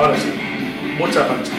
Ahora sí, mucha pancha.